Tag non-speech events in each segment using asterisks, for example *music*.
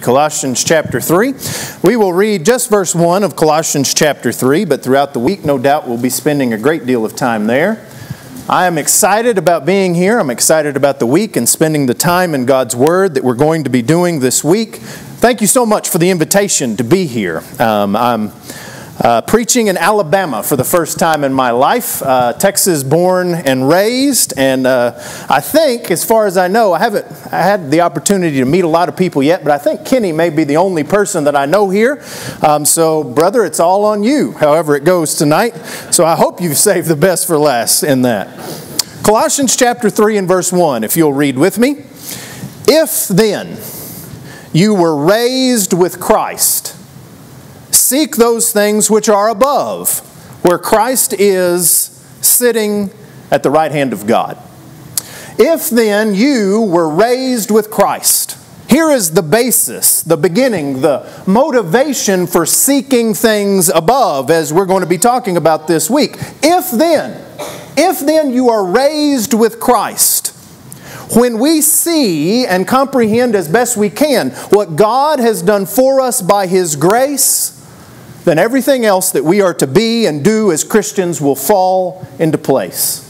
Colossians chapter 3. We will read just verse 1 of Colossians chapter 3, but throughout the week, no doubt, we'll be spending a great deal of time there. I am excited about being here. I'm excited about the week and spending the time in God's Word that we're going to be doing this week. Thank you so much for the invitation to be here. Um, I'm uh, preaching in Alabama for the first time in my life. Uh, Texas born and raised, and uh, I think, as far as I know, I haven't I had the opportunity to meet a lot of people yet, but I think Kenny may be the only person that I know here. Um, so, brother, it's all on you, however it goes tonight. So I hope you've saved the best for last in that. Colossians chapter 3 and verse 1, if you'll read with me. If then you were raised with Christ, Seek those things which are above, where Christ is sitting at the right hand of God. If then you were raised with Christ, here is the basis, the beginning, the motivation for seeking things above, as we're going to be talking about this week. If then, if then you are raised with Christ, when we see and comprehend as best we can what God has done for us by His grace, then everything else that we are to be and do as Christians will fall into place.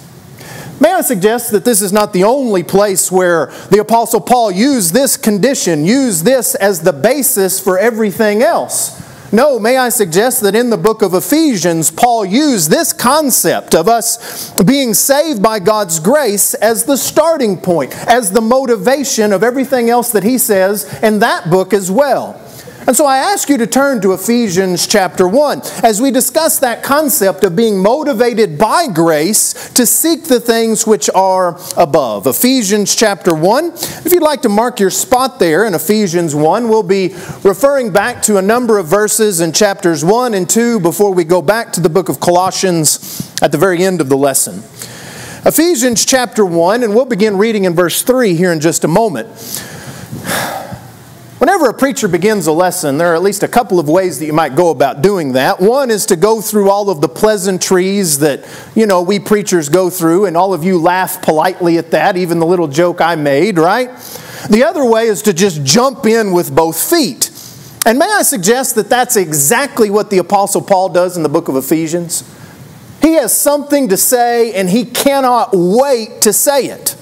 May I suggest that this is not the only place where the Apostle Paul used this condition, used this as the basis for everything else. No, may I suggest that in the book of Ephesians, Paul used this concept of us being saved by God's grace as the starting point, as the motivation of everything else that he says in that book as well. And so I ask you to turn to Ephesians chapter 1 as we discuss that concept of being motivated by grace to seek the things which are above. Ephesians chapter 1. If you'd like to mark your spot there in Ephesians 1, we'll be referring back to a number of verses in chapters 1 and 2 before we go back to the book of Colossians at the very end of the lesson. Ephesians chapter 1, and we'll begin reading in verse 3 here in just a moment. Whenever a preacher begins a lesson, there are at least a couple of ways that you might go about doing that. One is to go through all of the pleasantries that, you know, we preachers go through, and all of you laugh politely at that, even the little joke I made, right? The other way is to just jump in with both feet. And may I suggest that that's exactly what the Apostle Paul does in the book of Ephesians? He has something to say, and he cannot wait to say it.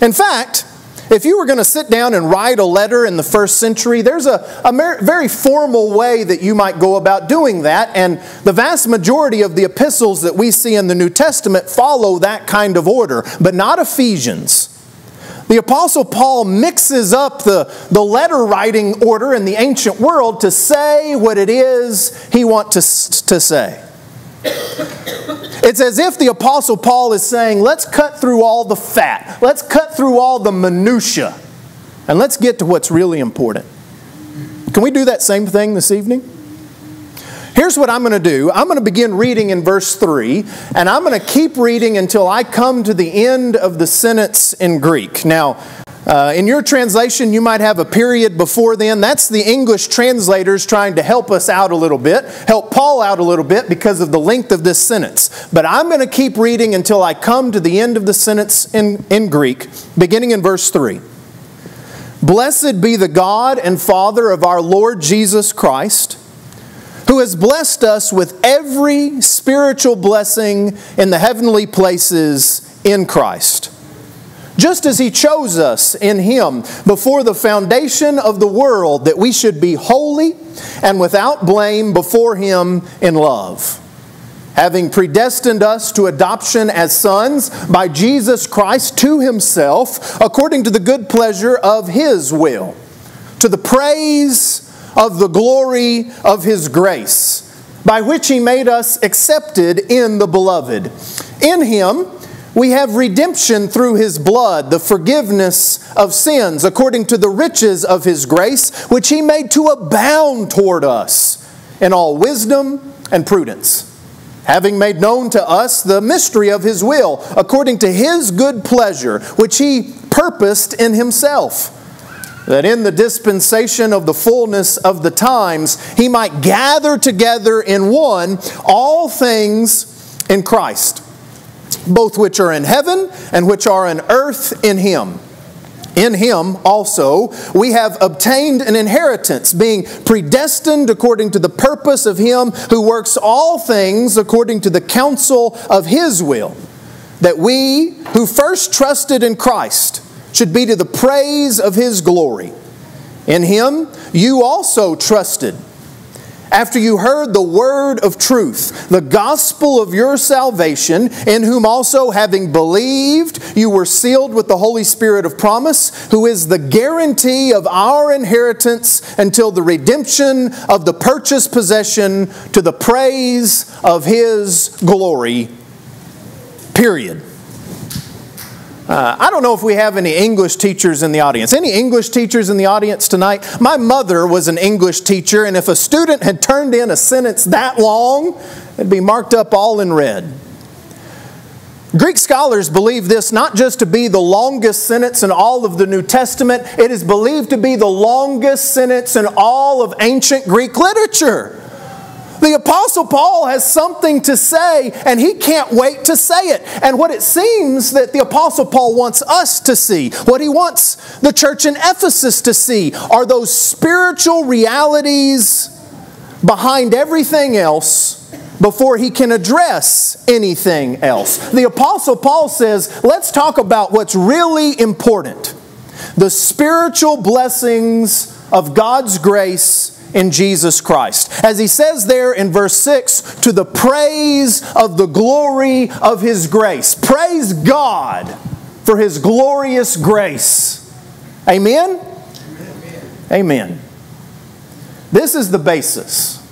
In fact, if you were going to sit down and write a letter in the first century, there's a, a very formal way that you might go about doing that, and the vast majority of the epistles that we see in the New Testament follow that kind of order, but not Ephesians. The Apostle Paul mixes up the, the letter writing order in the ancient world to say what it is he wants to, to say. It's as if the Apostle Paul is saying, let's cut through all the fat, let's cut through all the minutiae, and let's get to what's really important. Can we do that same thing this evening? Here's what I'm going to do. I'm going to begin reading in verse 3, and I'm going to keep reading until I come to the end of the sentence in Greek. Now, uh, in your translation, you might have a period before then. That's the English translators trying to help us out a little bit, help Paul out a little bit because of the length of this sentence. But I'm going to keep reading until I come to the end of the sentence in, in Greek, beginning in verse 3. Blessed be the God and Father of our Lord Jesus Christ, who has blessed us with every spiritual blessing in the heavenly places in Christ just as He chose us in Him before the foundation of the world, that we should be holy and without blame before Him in love. Having predestined us to adoption as sons by Jesus Christ to Himself, according to the good pleasure of His will, to the praise of the glory of His grace, by which He made us accepted in the Beloved. In Him, we have redemption through his blood, the forgiveness of sins, according to the riches of his grace, which he made to abound toward us in all wisdom and prudence. Having made known to us the mystery of his will, according to his good pleasure, which he purposed in himself that in the dispensation of the fullness of the times he might gather together in one all things in Christ both which are in heaven and which are in earth in him. In him also we have obtained an inheritance, being predestined according to the purpose of him who works all things according to the counsel of his will, that we who first trusted in Christ should be to the praise of his glory. In him you also trusted after you heard the word of truth, the gospel of your salvation, in whom also, having believed, you were sealed with the Holy Spirit of promise, who is the guarantee of our inheritance until the redemption of the purchased possession to the praise of his glory. Period. Uh, I don't know if we have any English teachers in the audience. Any English teachers in the audience tonight? My mother was an English teacher, and if a student had turned in a sentence that long, it'd be marked up all in red. Greek scholars believe this not just to be the longest sentence in all of the New Testament, it is believed to be the longest sentence in all of ancient Greek literature. The Apostle Paul has something to say, and he can't wait to say it. And what it seems that the Apostle Paul wants us to see, what he wants the church in Ephesus to see, are those spiritual realities behind everything else before he can address anything else. The Apostle Paul says, let's talk about what's really important the spiritual blessings of God's grace in Jesus Christ. As he says there in verse 6, to the praise of the glory of his grace. Praise God for his glorious grace. Amen? Amen. Amen. This is the basis,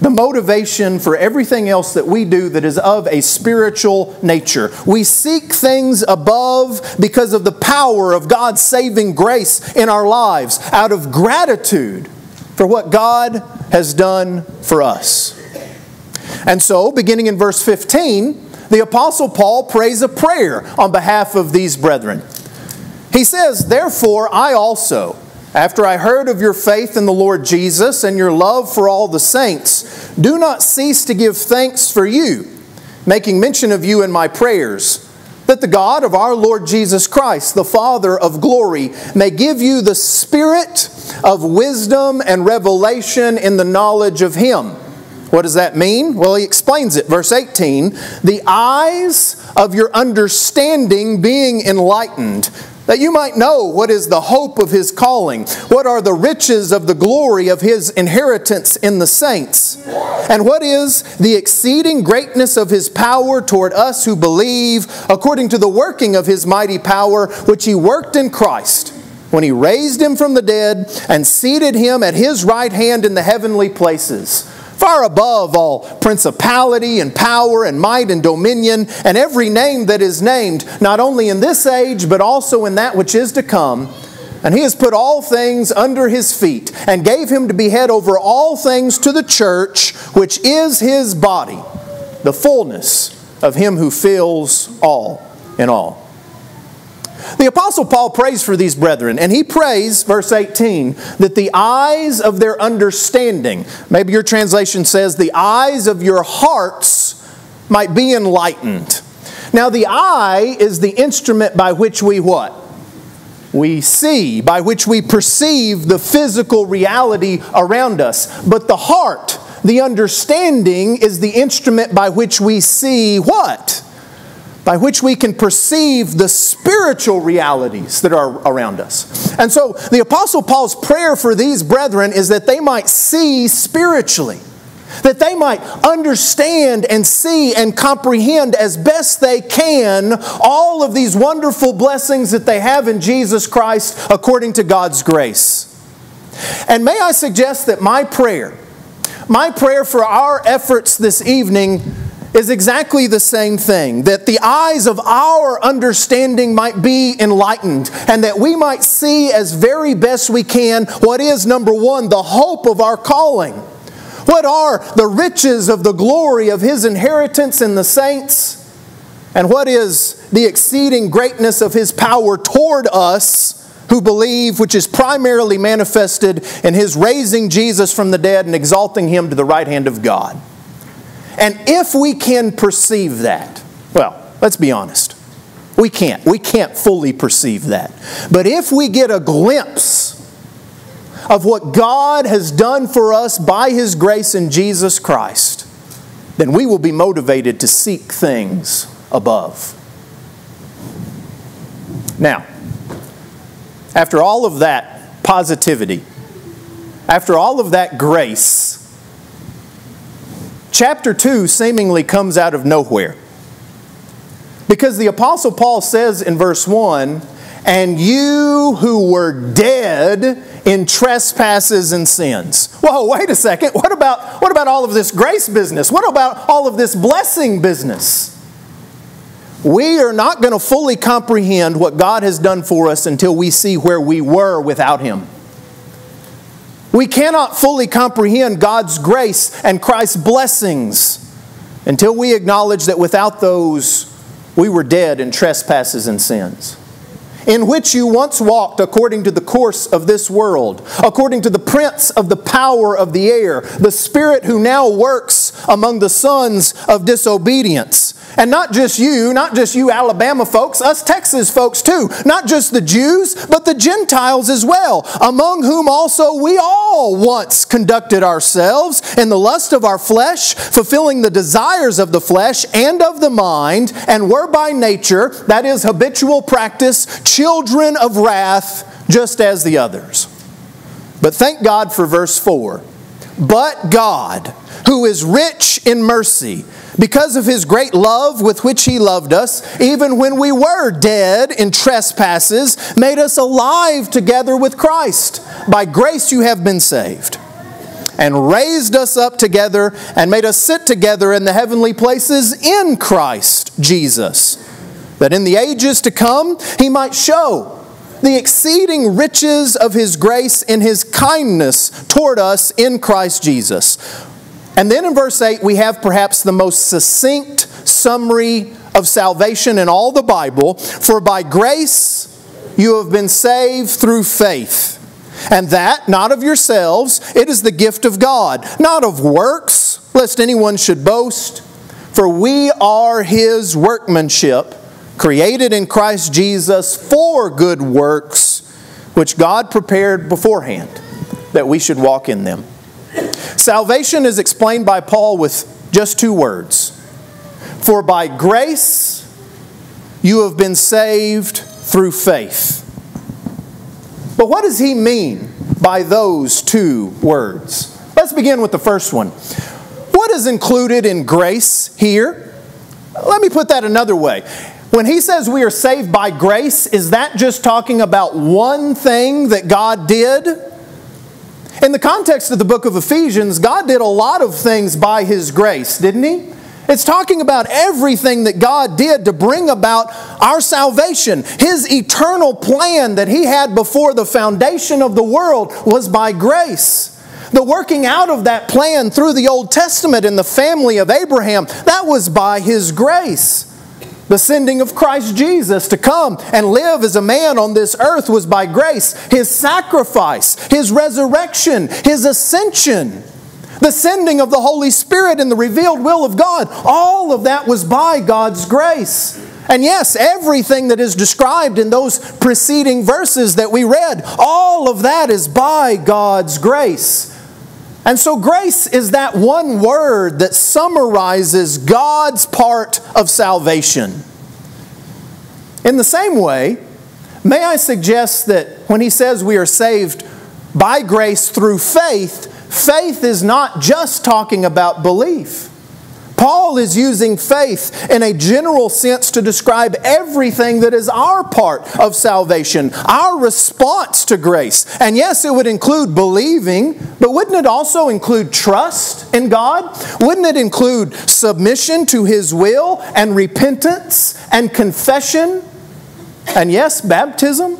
the motivation for everything else that we do that is of a spiritual nature. We seek things above because of the power of God's saving grace in our lives out of gratitude for what God has done for us. And so, beginning in verse 15, the Apostle Paul prays a prayer on behalf of these brethren. He says, Therefore, I also, after I heard of your faith in the Lord Jesus and your love for all the saints, do not cease to give thanks for you, making mention of you in my prayers that the God of our Lord Jesus Christ, the Father of glory, may give you the spirit of wisdom and revelation in the knowledge of Him. What does that mean? Well, he explains it. Verse 18 the eyes of your understanding being enlightened that you might know what is the hope of his calling, what are the riches of the glory of his inheritance in the saints, and what is the exceeding greatness of his power toward us who believe, according to the working of his mighty power, which he worked in Christ when he raised him from the dead and seated him at his right hand in the heavenly places far above all principality and power and might and dominion and every name that is named, not only in this age, but also in that which is to come. And he has put all things under his feet and gave him to be head over all things to the church, which is his body, the fullness of him who fills all in all. The Apostle Paul prays for these brethren, and he prays, verse 18, that the eyes of their understanding, maybe your translation says, the eyes of your hearts might be enlightened. Now, the eye is the instrument by which we what? We see, by which we perceive the physical reality around us. But the heart, the understanding, is the instrument by which we see what? By which we can perceive the spiritual realities that are around us. And so the Apostle Paul's prayer for these brethren is that they might see spiritually, that they might understand and see and comprehend as best they can all of these wonderful blessings that they have in Jesus Christ according to God's grace. And may I suggest that my prayer, my prayer for our efforts this evening, is exactly the same thing that the eyes of our understanding might be enlightened and that we might see as very best we can what is, number one, the hope of our calling. What are the riches of the glory of His inheritance in the saints? And what is the exceeding greatness of His power toward us who believe, which is primarily manifested in His raising Jesus from the dead and exalting Him to the right hand of God? And if we can perceive that, well, let's be honest. We can't. We can't fully perceive that. But if we get a glimpse of what God has done for us by His grace in Jesus Christ, then we will be motivated to seek things above. Now, after all of that positivity, after all of that grace, chapter 2 seemingly comes out of nowhere. Because the Apostle Paul says in verse 1 and you who were dead in trespasses and sins. Whoa, wait a second. What about, what about all of this grace business? What about all of this blessing business? We are not going to fully comprehend what God has done for us until we see where we were without Him. We cannot fully comprehend God's grace and Christ's blessings until we acknowledge that without those, we were dead in trespasses and sins. In which you once walked according to the course of this world, according to the prince of the power of the air, the spirit who now works among the sons of disobedience and not just you, not just you Alabama folks, us Texas folks too. Not just the Jews, but the Gentiles as well, among whom also we all once conducted ourselves in the lust of our flesh, fulfilling the desires of the flesh and of the mind, and were by nature, that is habitual practice, children of wrath, just as the others. But thank God for verse 4. But God, who is rich in mercy, because of his great love with which he loved us, even when we were dead in trespasses, made us alive together with Christ. By grace you have been saved. And raised us up together and made us sit together in the heavenly places in Christ Jesus, that in the ages to come he might show the exceeding riches of his grace in his kindness toward us in Christ Jesus. And then in verse 8, we have perhaps the most succinct summary of salvation in all the Bible. For by grace you have been saved through faith. And that, not of yourselves, it is the gift of God, not of works, lest anyone should boast. For we are his workmanship, created in Christ Jesus for good works, which God prepared beforehand that we should walk in them. Salvation is explained by Paul with just two words For by grace you have been saved through faith. But what does he mean by those two words? Let's begin with the first one. What is included in grace here? Let me put that another way. When he says we are saved by grace, is that just talking about one thing that God did? In the context of the book of Ephesians, God did a lot of things by His grace, didn't He? It's talking about everything that God did to bring about our salvation. His eternal plan that He had before the foundation of the world was by grace. The working out of that plan through the Old Testament in the family of Abraham, that was by His grace. The sending of Christ Jesus to come and live as a man on this earth was by grace. His sacrifice, His resurrection, His ascension, the sending of the Holy Spirit and the revealed will of God, all of that was by God's grace. And yes, everything that is described in those preceding verses that we read, all of that is by God's grace. And so, grace is that one word that summarizes God's part of salvation. In the same way, may I suggest that when he says we are saved by grace through faith, faith is not just talking about belief. Paul is using faith in a general sense to describe everything that is our part of salvation, our response to grace. And yes, it would include believing, but wouldn't it also include trust in God? Wouldn't it include submission to His will and repentance and confession? And yes, baptism?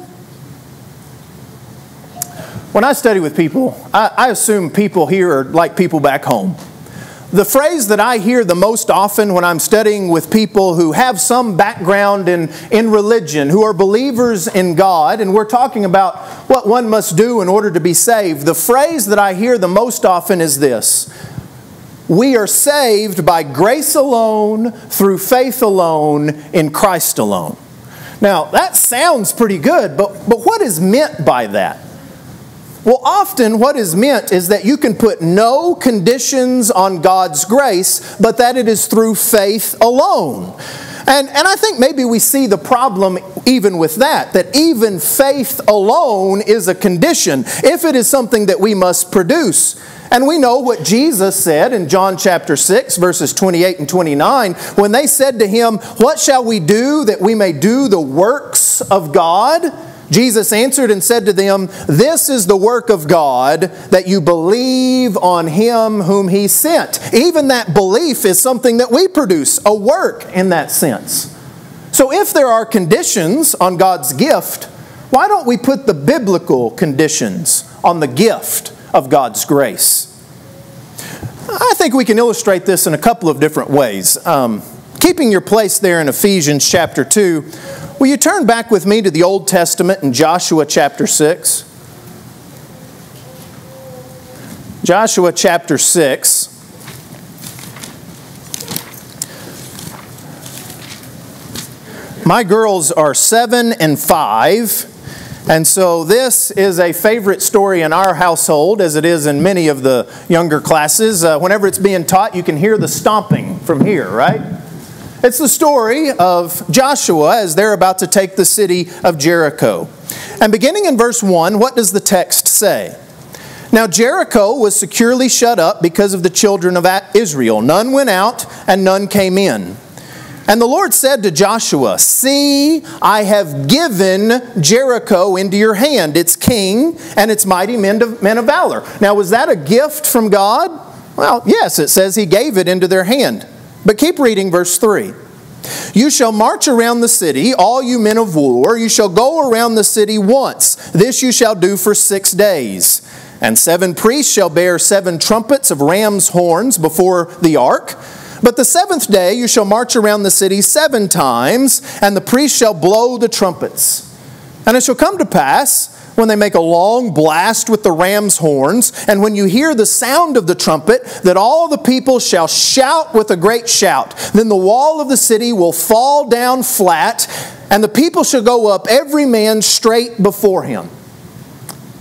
When I study with people, I, I assume people here are like people back home. The phrase that I hear the most often when I'm studying with people who have some background in, in religion, who are believers in God, and we're talking about what one must do in order to be saved, the phrase that I hear the most often is this We are saved by grace alone, through faith alone, in Christ alone. Now, that sounds pretty good, but, but what is meant by that? Well, often what is meant is that you can put no conditions on God's grace, but that it is through faith alone. And, and I think maybe we see the problem even with that, that even faith alone is a condition if it is something that we must produce. And we know what Jesus said in John chapter 6, verses 28 and 29, when they said to him, What shall we do that we may do the works of God? Jesus answered and said to them, This is the work of God, that you believe on him whom he sent. Even that belief is something that we produce, a work in that sense. So if there are conditions on God's gift, why don't we put the biblical conditions on the gift of God's grace? I think we can illustrate this in a couple of different ways. Um, keeping your place there in Ephesians chapter 2, Will you turn back with me to the Old Testament in Joshua chapter 6? Joshua chapter 6. My girls are seven and five, and so this is a favorite story in our household, as it is in many of the younger classes. Uh, whenever it's being taught, you can hear the stomping from here, right? It's the story of Joshua as they're about to take the city of Jericho. And beginning in verse 1, what does the text say? Now Jericho was securely shut up because of the children of Israel. None went out and none came in. And the Lord said to Joshua, See, I have given Jericho into your hand, its king and its mighty men of, men of valor. Now, was that a gift from God? Well, yes, it says he gave it into their hand. But keep reading verse 3. You shall march around the city, all you men of war. You shall go around the city once. This you shall do for six days. And seven priests shall bear seven trumpets of ram's horns before the ark. But the seventh day you shall march around the city seven times, and the priests shall blow the trumpets. And it shall come to pass when they make a long blast with the ram's horns, and when you hear the sound of the trumpet, that all the people shall shout with a great shout. Then the wall of the city will fall down flat, and the people shall go up, every man straight before him.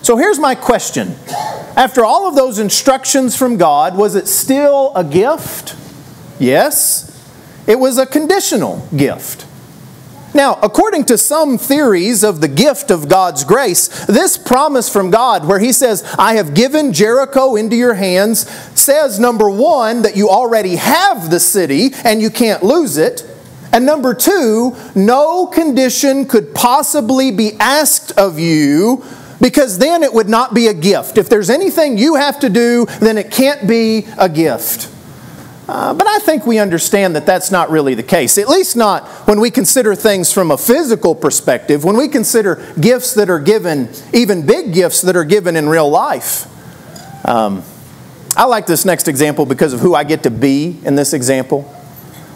So here's my question. After all of those instructions from God, was it still a gift? Yes. It was a conditional gift. Now, according to some theories of the gift of God's grace, this promise from God, where He says, I have given Jericho into your hands, says number one, that you already have the city and you can't lose it. And number two, no condition could possibly be asked of you because then it would not be a gift. If there's anything you have to do, then it can't be a gift. Uh, but I think we understand that that's not really the case, at least not when we consider things from a physical perspective, when we consider gifts that are given, even big gifts that are given in real life. Um, I like this next example because of who I get to be in this example.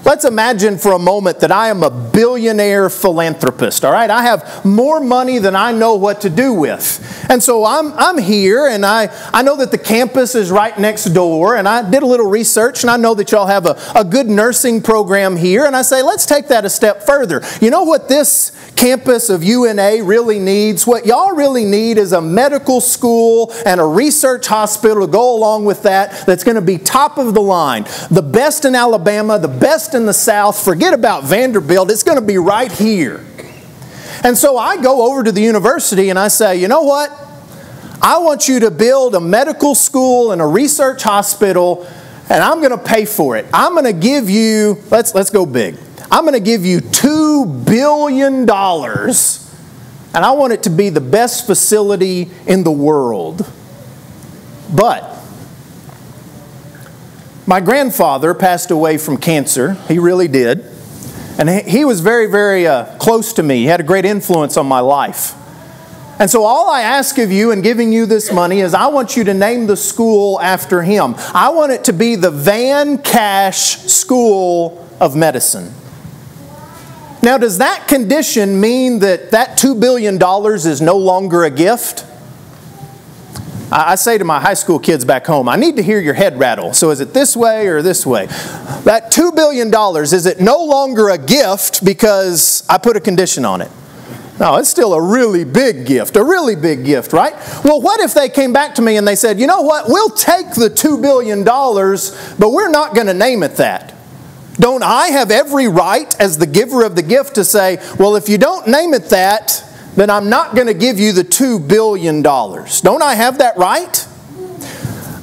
Let's imagine for a moment that I am a billionaire philanthropist, all right? I have more money than I know what to do with. And so I'm, I'm here, and I, I know that the campus is right next door, and I did a little research, and I know that y'all have a, a good nursing program here, and I say, let's take that a step further. You know what this campus of UNA really needs? What y'all really need is a medical school and a research hospital to go along with that that's going to be top of the line. The best in Alabama, the best in the South, forget about Vanderbilt, it's going to be right here. And so I go over to the university and I say, you know what? I want you to build a medical school and a research hospital, and I'm going to pay for it. I'm going to give you, let's, let's go big. I'm going to give you $2 billion, and I want it to be the best facility in the world. But my grandfather passed away from cancer. He really did. And he was very, very uh, close to me. He had a great influence on my life. And so, all I ask of you in giving you this money is I want you to name the school after him. I want it to be the Van Cash School of Medicine. Now, does that condition mean that that $2 billion is no longer a gift? I say to my high school kids back home, I need to hear your head rattle. So is it this way or this way? That $2 billion, is it no longer a gift because I put a condition on it? No, it's still a really big gift, a really big gift, right? Well, what if they came back to me and they said, you know what, we'll take the $2 billion, but we're not going to name it that. Don't I have every right as the giver of the gift to say, well, if you don't name it that, then I'm not going to give you the $2 billion. Don't I have that right?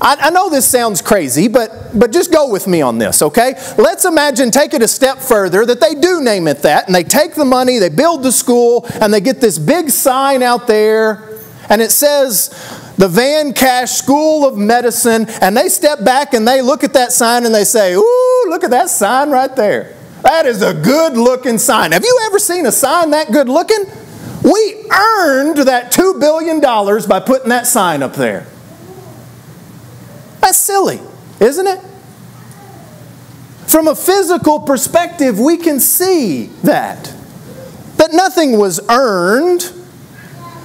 I, I, know this sounds crazy, but, but just go with me on this, okay? Let's imagine, take it a step further, that they do name it that, and they take the money, they build the school, and they get this big sign out there, and it says, the Van Cash School of Medicine, and they step back and they look at that sign and they say, Ooh, look at that sign right there. That is a good looking sign. Have you ever seen a sign that good looking? We earned that $2 billion by putting that sign up there. That's silly, isn't it? From a physical perspective, we can see that. That nothing was earned,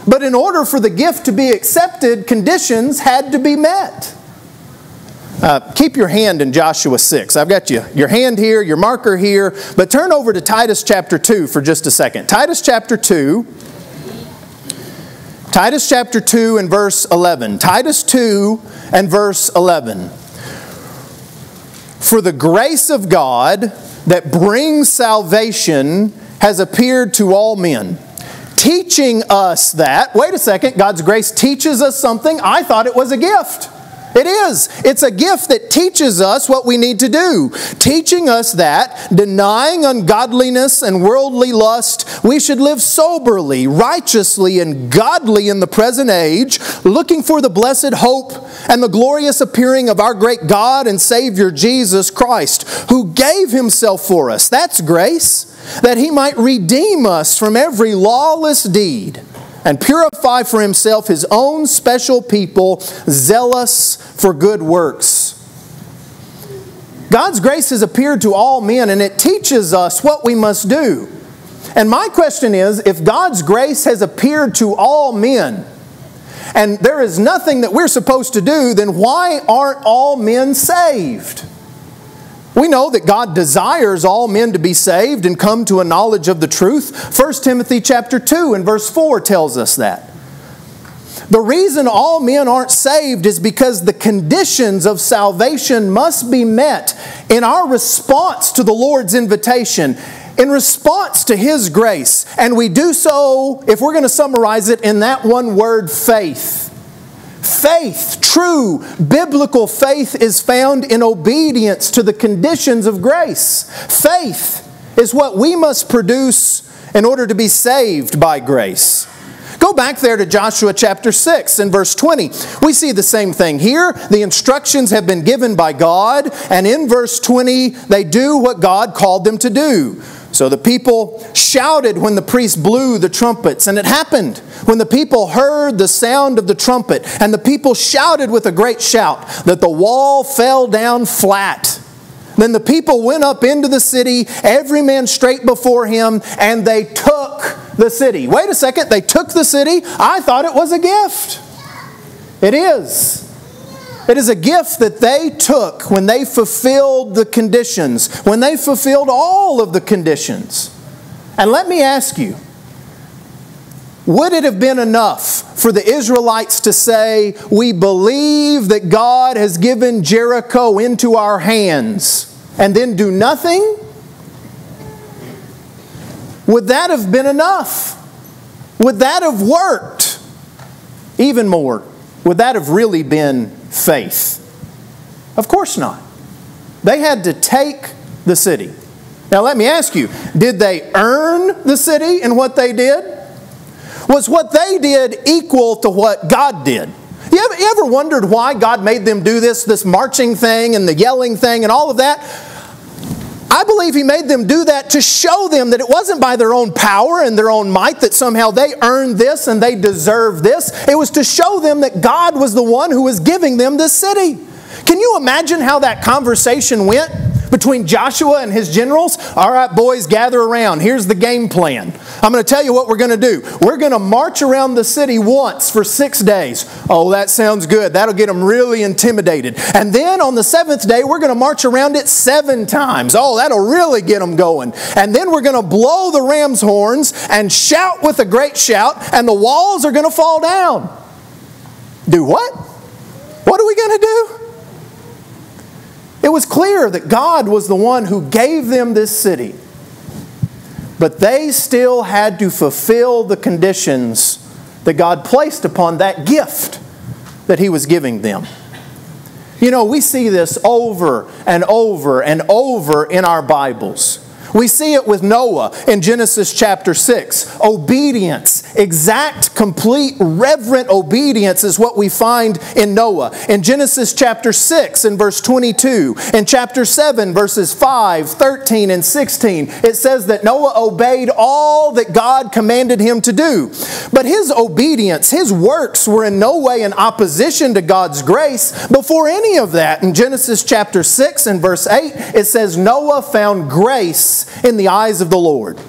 but in order for the gift to be accepted, conditions had to be met. Uh, keep your hand in Joshua 6. I've got you, your hand here, your marker here, but turn over to Titus chapter 2 for just a second. Titus chapter 2. Titus chapter 2 and verse 11. Titus 2 and verse 11. For the grace of God that brings salvation has appeared to all men, teaching us that, wait a second, God's grace teaches us something. I thought it was a gift. It is. It's a gift that teaches us what we need to do, teaching us that, denying ungodliness and worldly lust, we should live soberly, righteously, and godly in the present age, looking for the blessed hope and the glorious appearing of our great God and Savior Jesus Christ, who gave himself for us. That's grace, that he might redeem us from every lawless deed and purify for himself his own special people, zealous for good works. God's grace has appeared to all men and it teaches us what we must do. And my question is if God's grace has appeared to all men, and there is nothing that we're supposed to do, then why aren't all men saved? We know that God desires all men to be saved and come to a knowledge of the truth. 1 Timothy chapter 2 and verse 4 tells us that. The reason all men aren't saved is because the conditions of salvation must be met in our response to the Lord's invitation, in response to His grace. And we do so, if we're going to summarize it, in that one word faith. Faith, true biblical faith, is found in obedience to the conditions of grace. Faith is what we must produce in order to be saved by grace. Go back there to Joshua chapter 6 and verse 20. We see the same thing here. The instructions have been given by God, and in verse 20, they do what God called them to do. So the people shouted when the priest blew the trumpets, and it happened when the people heard the sound of the trumpet, and the people shouted with a great shout that the wall fell down flat. Then the people went up into the city, every man straight before him, and they took the city. Wait a second, they took the city? I thought it was a gift. It is. It is a gift that they took when they fulfilled the conditions, when they fulfilled all of the conditions. And let me ask you would it have been enough for the Israelites to say, We believe that God has given Jericho into our hands, and then do nothing? Would that have been enough? Would that have worked? Even more, would that have really been faith? Of course not. They had to take the city. Now, let me ask you did they earn the city in what they did? Was what they did equal to what God did? You ever, you ever wondered why God made them do this, this marching thing and the yelling thing and all of that? I believe He made them do that to show them that it wasn't by their own power and their own might that somehow they earned this and they deserved this. It was to show them that God was the one who was giving them this city. Can you imagine how that conversation went between Joshua and his generals. All right, boys, gather around. Here's the game plan. I'm going to tell you what we're going to do. We're going to march around the city once for six days. Oh, that sounds good. That'll get them really intimidated. And then on the seventh day, we're going to march around it seven times. Oh, that'll really get them going. And then we're going to blow the ram's horns and shout with a great shout, and the walls are going to fall down. Do what? What are we going to do? It was clear that God was the one who gave them this city. But they still had to fulfill the conditions that God placed upon that gift that He was giving them. You know, we see this over and over and over in our Bibles. We see it with Noah in Genesis chapter 6. Obedience, exact, complete, reverent obedience is what we find in Noah. In Genesis chapter 6 and verse 22, in chapter 7 verses 5, 13, and 16, it says that Noah obeyed all that God commanded him to do. But his obedience, his works were in no way in opposition to God's grace. Before any of that, in Genesis chapter 6 and verse 8, it says Noah found grace in the eyes of the Lord.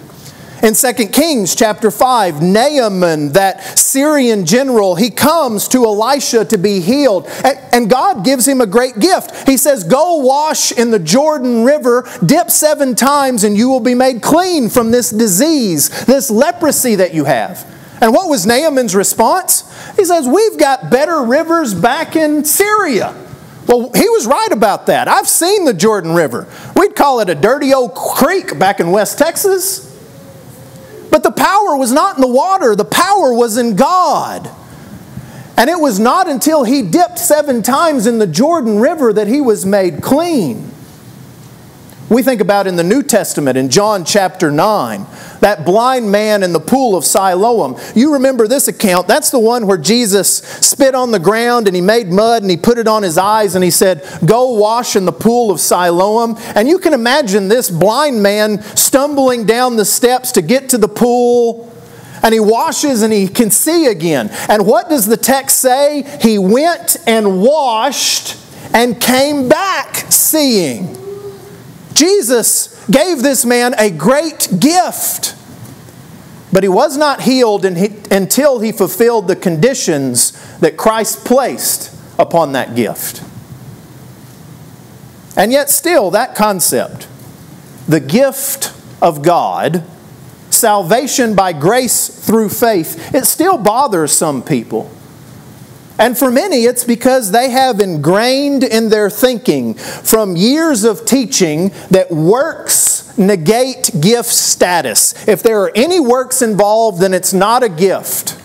In 2 Kings chapter 5, Naaman, that Syrian general, he comes to Elisha to be healed. And God gives him a great gift. He says, Go wash in the Jordan River, dip seven times, and you will be made clean from this disease, this leprosy that you have. And what was Naaman's response? He says, We've got better rivers back in Syria. Well, he was right about that. I've seen the Jordan River. We'd call it a dirty old creek back in West Texas. But the power was not in the water, the power was in God. And it was not until he dipped seven times in the Jordan River that he was made clean. We think about in the New Testament in John chapter 9, that blind man in the pool of Siloam. You remember this account. That's the one where Jesus spit on the ground and he made mud and he put it on his eyes and he said, Go wash in the pool of Siloam. And you can imagine this blind man stumbling down the steps to get to the pool. And he washes and he can see again. And what does the text say? He went and washed and came back seeing. Jesus gave this man a great gift, but he was not healed until he fulfilled the conditions that Christ placed upon that gift. And yet, still, that concept, the gift of God, salvation by grace through faith, it still bothers some people. And for many, it's because they have ingrained in their thinking from years of teaching that works negate gift status. If there are any works involved, then it's not a gift.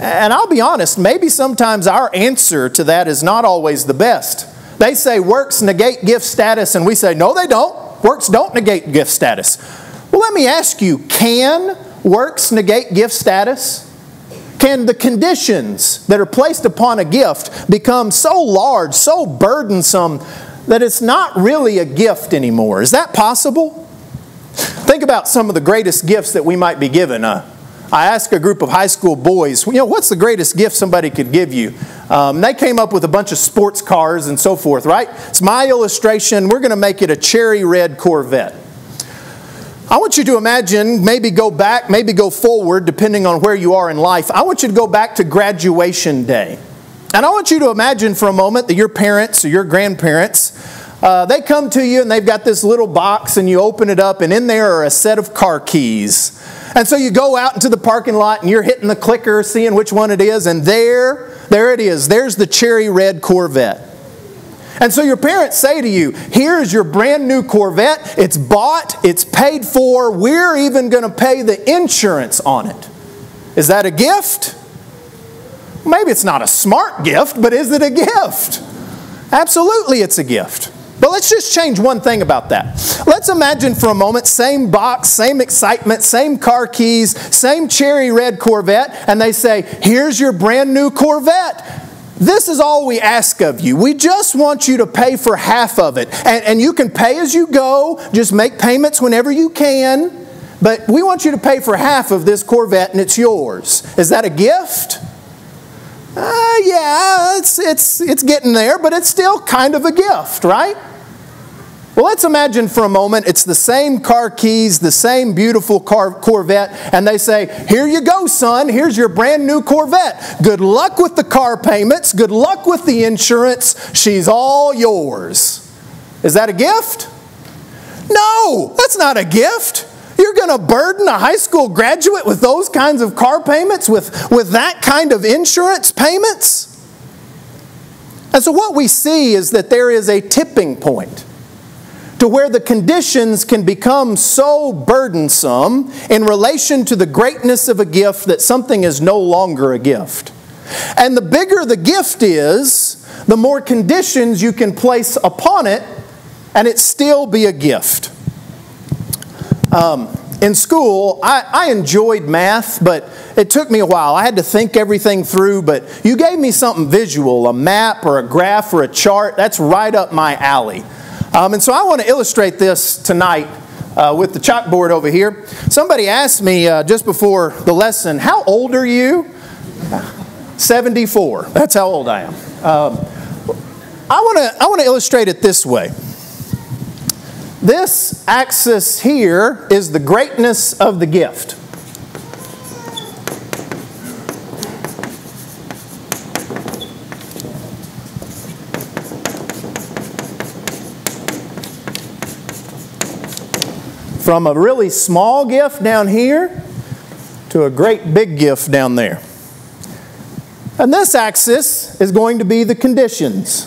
And I'll be honest, maybe sometimes our answer to that is not always the best. They say works negate gift status, and we say, no, they don't. Works don't negate gift status. Well, let me ask you can works negate gift status? Can the conditions that are placed upon a gift become so large, so burdensome, that it's not really a gift anymore? Is that possible? Think about some of the greatest gifts that we might be given. Uh, I asked a group of high school boys, you know, what's the greatest gift somebody could give you? Um, they came up with a bunch of sports cars and so forth, right? It's my illustration. We're going to make it a cherry red Corvette. I want you to imagine, maybe go back, maybe go forward, depending on where you are in life. I want you to go back to graduation day. And I want you to imagine for a moment that your parents or your grandparents, uh, they come to you and they've got this little box and you open it up and in there are a set of car keys. And so you go out into the parking lot and you're hitting the clicker, seeing which one it is, and there, there it is. There's the cherry red Corvette. And so your parents say to you, here's your brand new Corvette. It's bought, it's paid for. We're even going to pay the insurance on it. Is that a gift? Maybe it's not a smart gift, but is it a gift? Absolutely, it's a gift. But let's just change one thing about that. Let's imagine for a moment same box, same excitement, same car keys, same cherry red Corvette, and they say, Here's your brand new Corvette. This is all we ask of you. We just want you to pay for half of it. And, and you can pay as you go, just make payments whenever you can. But we want you to pay for half of this Corvette and it's yours. Is that a gift? Uh, yeah, it's, it's, it's getting there, but it's still kind of a gift, right? Well, let's imagine for a moment it's the same car keys, the same beautiful car, Corvette, and they say, Here you go, son, here's your brand new Corvette. Good luck with the car payments, good luck with the insurance, she's all yours. Is that a gift? No, that's not a gift. You're going to burden a high school graduate with those kinds of car payments, with, with that kind of insurance payments? And so, what we see is that there is a tipping point to where the conditions can become so burdensome in relation to the greatness of a gift that something is no longer a gift. And the bigger the gift is, the more conditions you can place upon it, and it still be a gift. Um, in school, I, I, enjoyed math, but it took me a while. I had to think everything through, but you gave me something visual, a map or a graph or a chart. That's right up my alley. Um, and so I want to illustrate this tonight uh, with the chalkboard over here. Somebody asked me uh, just before the lesson, How old are you? 74. That's how old I am. Um, I want to I want to illustrate it this way. This axis here is the greatness of the gift. From a really small gift down here to a great big gift down there. And this axis is going to be the conditions.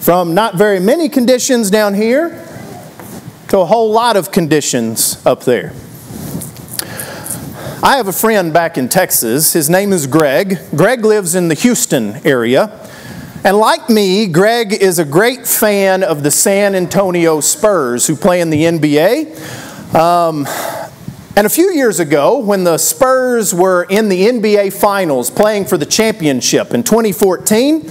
From not very many conditions down here to a whole lot of conditions up there. I have a friend back in Texas. His name is Greg. Greg lives in the Houston area. And like me, Greg is a great fan of the San Antonio Spurs who play in the NBA. Um, and a few years ago, when the Spurs were in the NBA Finals playing for the championship in 2014,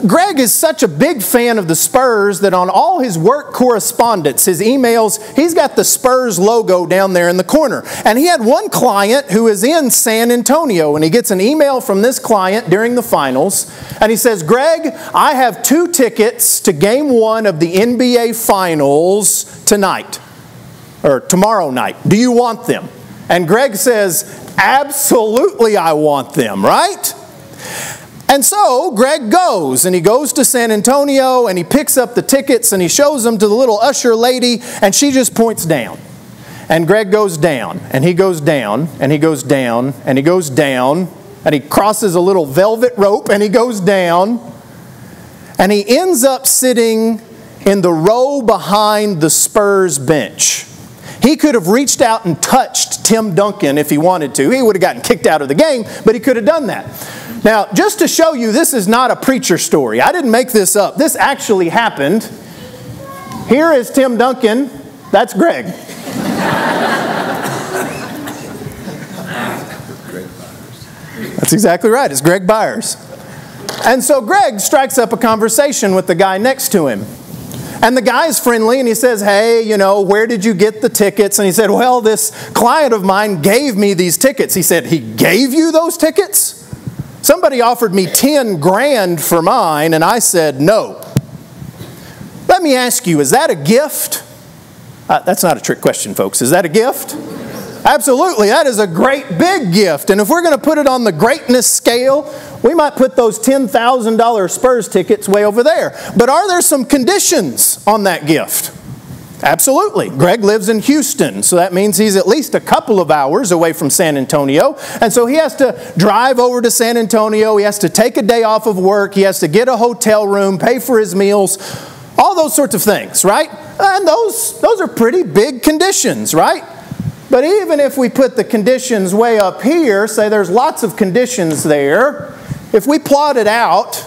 Greg is such a big fan of the Spurs that on all his work correspondence, his emails, he's got the Spurs logo down there in the corner. And he had one client who is in San Antonio, and he gets an email from this client during the finals, and he says, Greg, I have two tickets to game one of the NBA Finals tonight, or tomorrow night. Do you want them? And Greg says, Absolutely, I want them, right? And so Greg goes and he goes to San Antonio and he picks up the tickets and he shows them to the little usher lady and she just points down. And Greg goes down and he goes down and he goes down and he goes down and he crosses a little velvet rope and he goes down and he ends up sitting in the row behind the Spurs bench. He could have reached out and touched Tim Duncan if he wanted to. He would have gotten kicked out of the game, but he could have done that. Now, just to show you, this is not a preacher story. I didn't make this up. This actually happened. Here is Tim Duncan. That's Greg. That's exactly right. It's Greg Byers. And so Greg strikes up a conversation with the guy next to him. And the guy's friendly and he says, Hey, you know, where did you get the tickets? And he said, Well, this client of mine gave me these tickets. He said, He gave you those tickets? Somebody offered me 10 grand for mine, and I said no. Let me ask you, is that a gift? Uh, that's not a trick question, folks. Is that a gift? Absolutely, that is a great big gift. And if we're going to put it on the greatness scale, we might put those $10,000 Spurs tickets way over there. But are there some conditions on that gift? Absolutely. Greg lives in Houston, so that means he's at least a couple of hours away from San Antonio. And so he has to drive over to San Antonio. He has to take a day off of work. He has to get a hotel room, pay for his meals, all those sorts of things, right? And those, those are pretty big conditions, right? But even if we put the conditions way up here, say there's lots of conditions there, if we plot it out,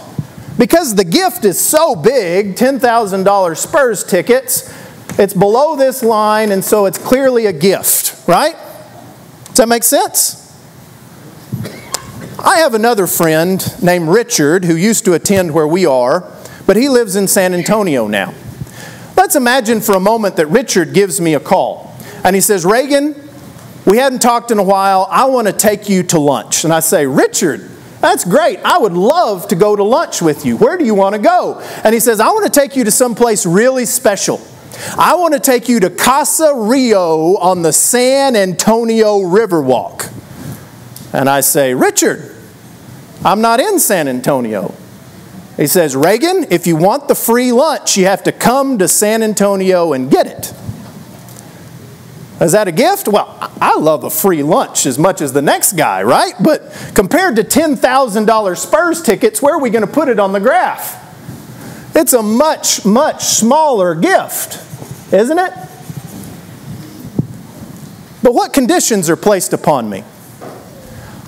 because the gift is so big $10,000 Spurs tickets it's below this line, and so it's clearly a gift, right? Does that make sense? I have another friend named Richard who used to attend where we are, but he lives in San Antonio now. Let's imagine for a moment that Richard gives me a call and he says, Reagan, we hadn't talked in a while. I want to take you to lunch. And I say, Richard, That's great. I would love to go to lunch with you. Where do you want to go? And he says, I want to take you to some place really special. I want to take you to Casa Rio on the San Antonio Riverwalk. And I say, Richard, I'm not in San Antonio. He says, Reagan, if you want the free lunch, you have to come to San Antonio and get it. Is that a gift? Well, I love a free lunch as much as the next guy, right? But compared to $10,000 Spurs tickets, where are we going to put it on the graph? It's a much, much smaller gift, isn't it? But what conditions are placed upon me?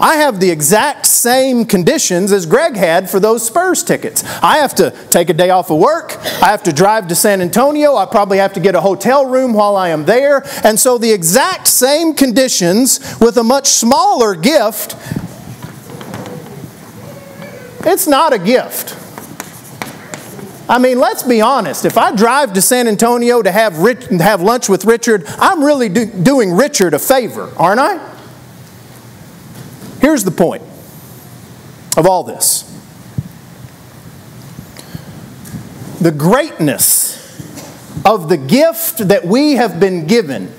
I have the exact same conditions as Greg had for those Spurs tickets. I have to take a day off of work. I have to drive to San Antonio. I probably have to get a hotel room while I am there. And so the exact same conditions with a much smaller gift, it's not a gift. I mean, let's be honest. If I drive to San Antonio to have, Rich, have lunch with Richard, I'm really do, doing Richard a favor, aren't I? Here's the point of all this the greatness of the gift that we have been given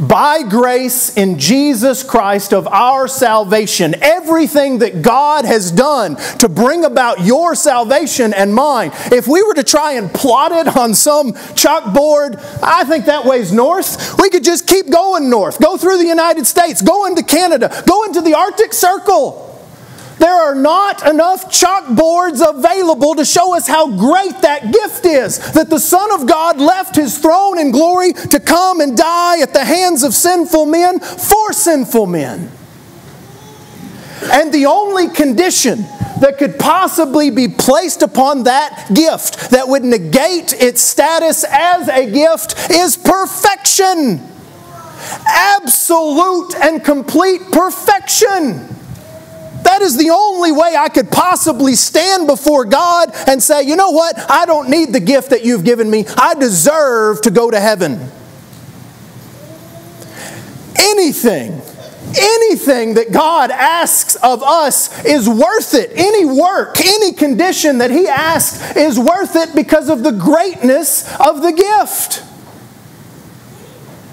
by grace in Jesus Christ of our salvation. Everything that God has done to bring about your salvation and mine. If we were to try and plot it on some chalkboard, I think that way's north. We could just keep going north, go through the United States, go into Canada, go into the Arctic Circle. There are not enough chalkboards available to show us how great that gift is. That the Son of God left his throne in glory to come and die at the hands of sinful men for sinful men. And the only condition that could possibly be placed upon that gift that would negate its status as a gift is perfection. Absolute and complete perfection. That is the only way I could possibly stand before God and say, you know what? I don't need the gift that you've given me. I deserve to go to heaven. Anything, anything that God asks of us is worth it. Any work, any condition that He asks is worth it because of the greatness of the gift.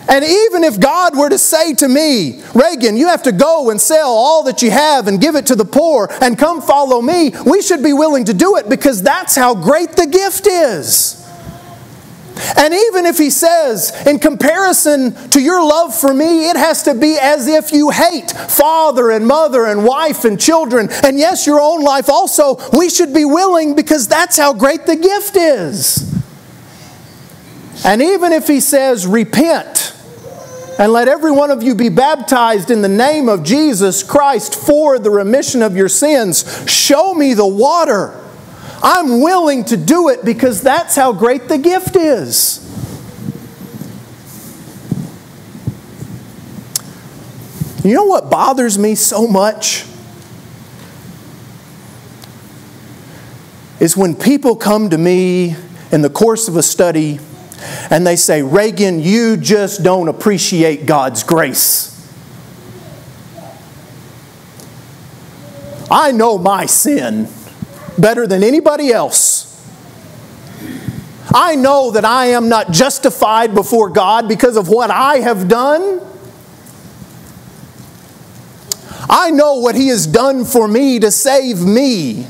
And even if God were to say to me, Reagan, you have to go and sell all that you have and give it to the poor and come follow me, we should be willing to do it because that's how great the gift is. And even if he says, in comparison to your love for me, it has to be as if you hate father and mother and wife and children, and yes, your own life also, we should be willing because that's how great the gift is. And even if he says, repent, and let every one of you be baptized in the name of Jesus Christ for the remission of your sins. Show me the water. I'm willing to do it because that's how great the gift is. You know what bothers me so much? Is when people come to me in the course of a study and they say, Reagan, you just don't appreciate God's grace. I know my sin better than anybody else. I know that I am not justified before God because of what I have done. I know what He has done for me to save me.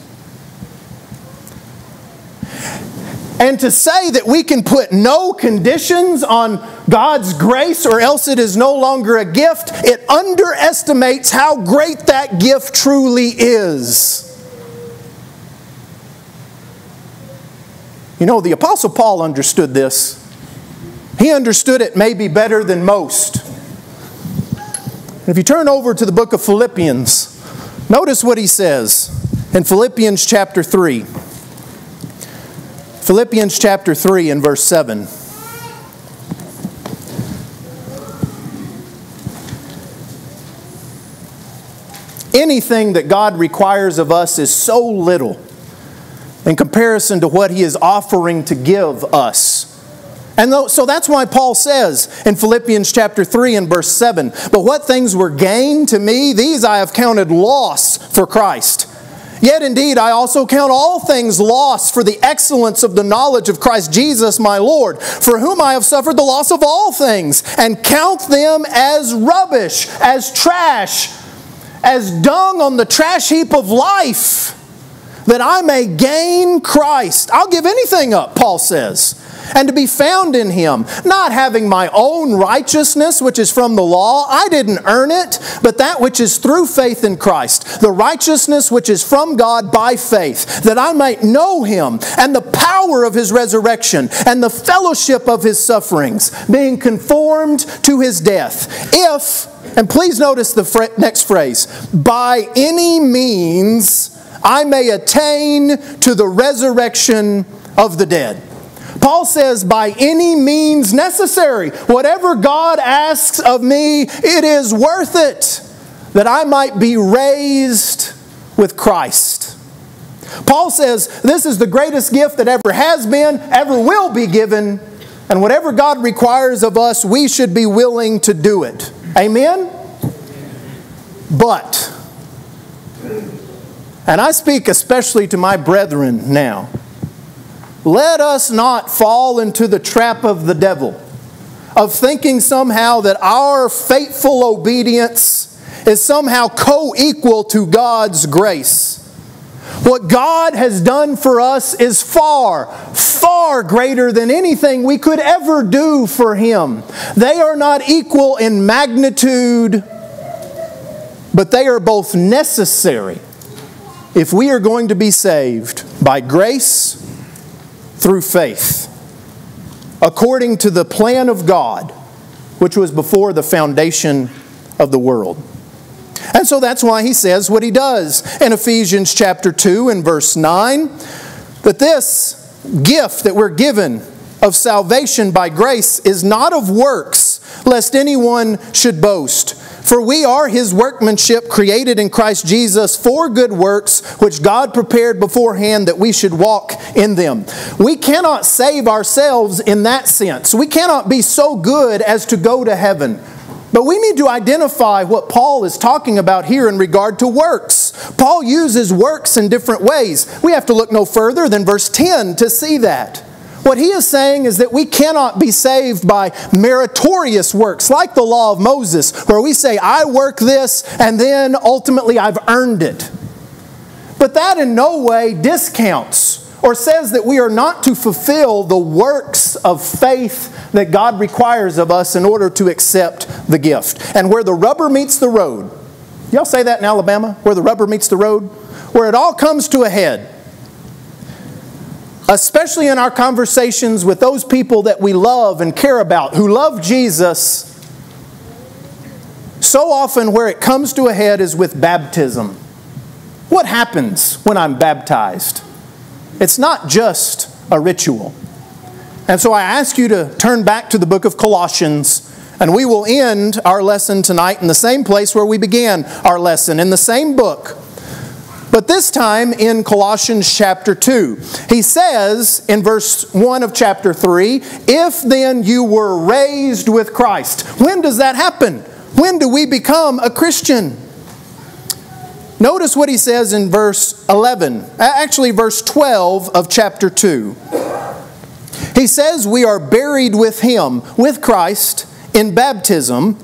And to say that we can put no conditions on God's grace or else it is no longer a gift, it underestimates how great that gift truly is. You know, the Apostle Paul understood this. He understood it maybe better than most. If you turn over to the book of Philippians, notice what he says in Philippians chapter 3. Philippians chapter 3 and verse 7. Anything that God requires of us is so little in comparison to what He is offering to give us And so that's why Paul says in Philippians chapter 3 and verse 7 But what things were gain to me, these I have counted loss for Christ. Yet indeed, I also count all things lost for the excellence of the knowledge of Christ Jesus my Lord, for whom I have suffered the loss of all things, and count them as rubbish, as trash, as dung on the trash heap of life, that I may gain Christ. I'll give anything up, Paul says and to be found in him, not having my own righteousness, which is from the law. I didn't earn it, but that which is through faith in Christ, the righteousness which is from God by faith, that I might know him and the power of his resurrection and the fellowship of his sufferings, being conformed to his death. If, and please notice the next phrase, by any means I may attain to the resurrection of the dead. Paul says, by any means necessary, whatever God asks of me, it is worth it that I might be raised with Christ. Paul says, this is the greatest gift that ever has been, ever will be given, and whatever God requires of us, we should be willing to do it. Amen? But, and I speak especially to my brethren now, let us not fall into the trap of the devil of thinking somehow that our faithful obedience is somehow co equal to God's grace. What God has done for us is far, far greater than anything we could ever do for Him. They are not equal in magnitude, but they are both necessary if we are going to be saved by grace through faith, according to the plan of God, which was before the foundation of the world. And so that's why he says what he does in Ephesians chapter 2 and verse 9 that this gift that we're given of salvation by grace is not of works, lest anyone should boast. For we are his workmanship created in Christ Jesus for good works, which God prepared beforehand that we should walk in them. We cannot save ourselves in that sense. We cannot be so good as to go to heaven. But we need to identify what Paul is talking about here in regard to works. Paul uses works in different ways. We have to look no further than verse 10 to see that. What he is saying is that we cannot be saved by meritorious works, like the law of Moses, where we say, I work this, and then ultimately I've earned it. But that in no way discounts or says that we are not to fulfill the works of faith that God requires of us in order to accept the gift. And where the rubber meets the road, y'all say that in Alabama? Where the rubber meets the road? Where it all comes to a head especially in our conversations with those people that we love and care about, who love Jesus, so often where it comes to a head is with baptism. What happens when I'm baptized? It's not just a ritual. And so I ask you to turn back to the book of Colossians, and we will end our lesson tonight in the same place where we began our lesson, in the same book. But this time in Colossians chapter 2, he says in verse 1 of chapter 3 If then you were raised with Christ. When does that happen? When do we become a Christian? Notice what he says in verse 11, actually, verse 12 of chapter 2. He says, We are buried with him, with Christ, in baptism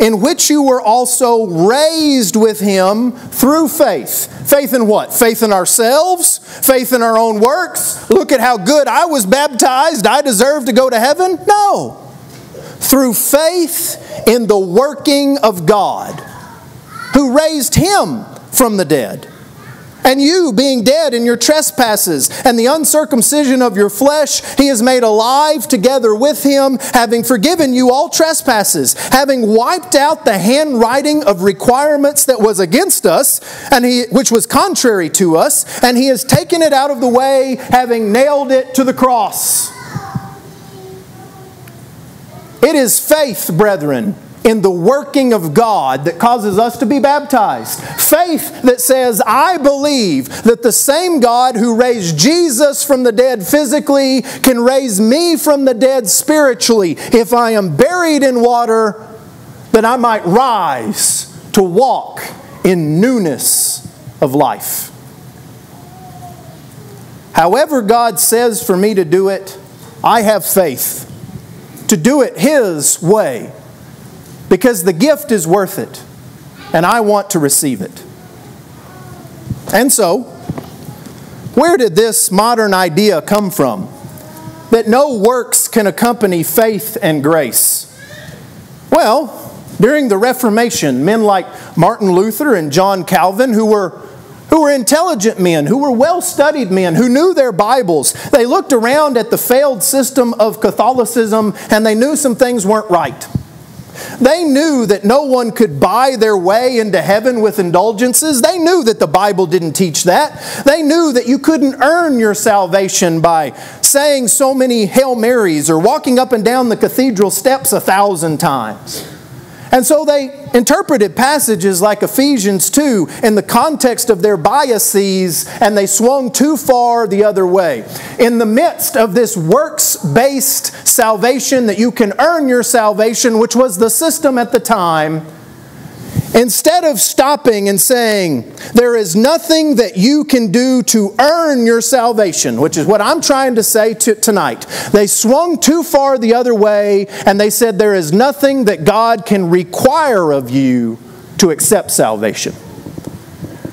in which you were also raised with him through faith. Faith in what? Faith in ourselves? Faith in our own works? Look at how good I was baptized. I deserve to go to heaven? No. Through faith in the working of God, who raised him from the dead. And you, being dead in your trespasses and the uncircumcision of your flesh, he has made alive together with him, having forgiven you all trespasses, having wiped out the handwriting of requirements that was against us, and he, which was contrary to us, and he has taken it out of the way, having nailed it to the cross. It is faith, brethren, in the working of God that causes us to be baptized. Faith that says, I believe that the same God who raised Jesus from the dead physically can raise me from the dead spiritually. If I am buried in water, that I might rise to walk in newness of life. However, God says for me to do it, I have faith to do it His way because the gift is worth it and I want to receive it. And so, where did this modern idea come from? That no works can accompany faith and grace. Well, during the Reformation, men like Martin Luther and John Calvin, who were who were intelligent men, who were well studied men, who knew their Bibles. They looked around at the failed system of Catholicism and they knew some things weren't right. They knew that no one could buy their way into heaven with indulgences. They knew that the Bible didn't teach that. They knew that you couldn't earn your salvation by saying so many Hail Marys or walking up and down the cathedral steps a thousand times. And so they interpreted passages like Ephesians 2 in the context of their biases, and they swung too far the other way. In the midst of this works based salvation that you can earn your salvation, which was the system at the time, Instead of stopping and saying, there is nothing that you can do to earn your salvation, which is what I'm trying to say to, tonight, they swung too far the other way and they said, there is nothing that God can require of you to accept salvation.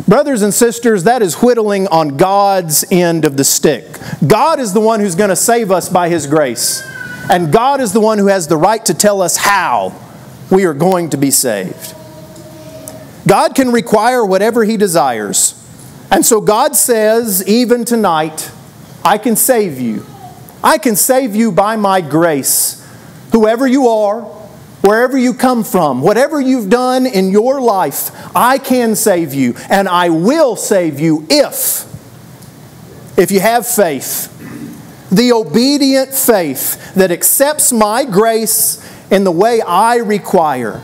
Brothers and sisters, that is whittling on God's end of the stick. God is the one who's going to save us by His grace. And God is the one who has the right to tell us how we are going to be saved. God can require whatever He desires. And so God says, even tonight, I can save you. I can save you by my grace. Whoever you are, wherever you come from, whatever you've done in your life, I can save you. And I will save you if, if you have faith. The obedient faith that accepts my grace in the way I require.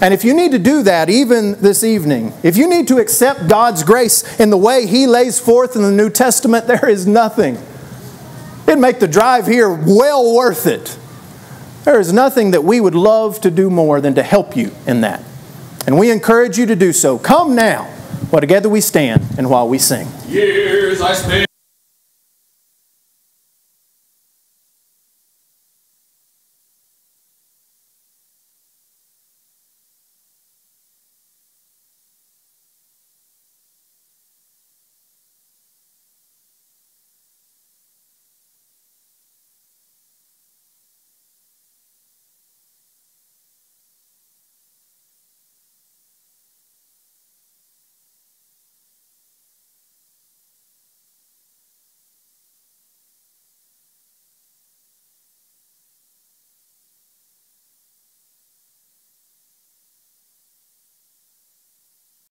And if you need to do that even this evening, if you need to accept God's grace in the way He lays forth in the New Testament, *laughs* there is nothing. It'd make the drive here well worth it. There is nothing that we would love to do more than to help you in that. And we encourage you to do so. Come now, while together we stand and while we sing. Years I spent